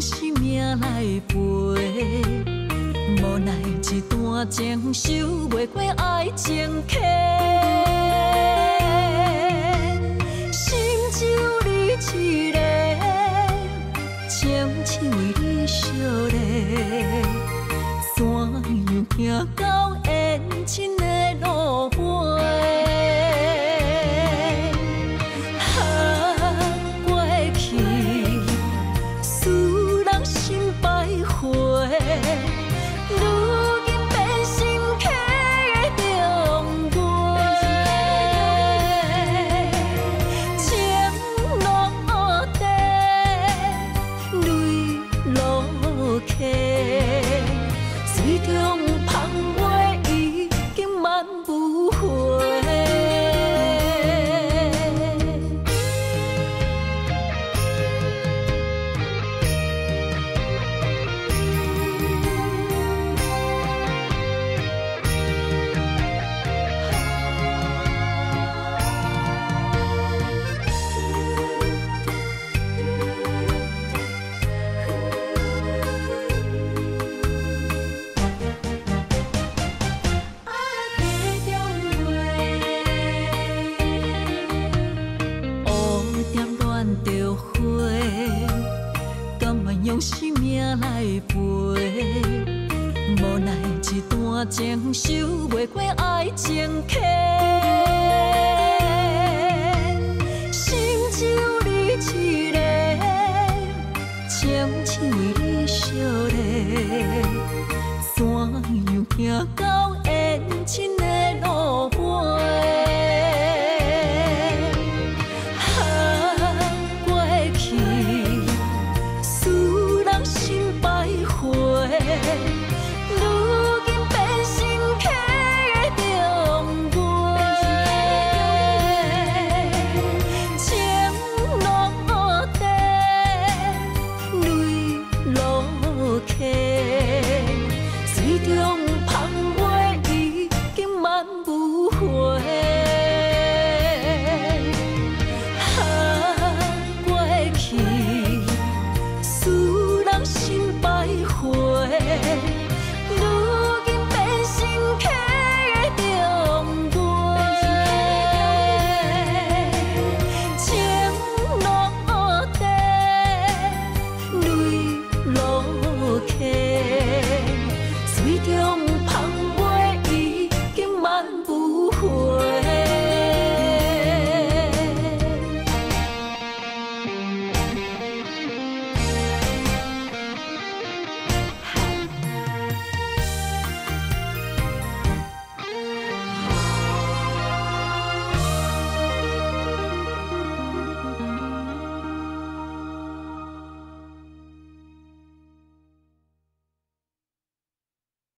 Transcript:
是命来陪，无奈一段情受袂过爱情客，心中你一个，总是为你流泪，山又行到。to 用生命来陪。无奈一段情守袂过爱情客，心只有你一个，情只为你烧热，怎样行到缘尽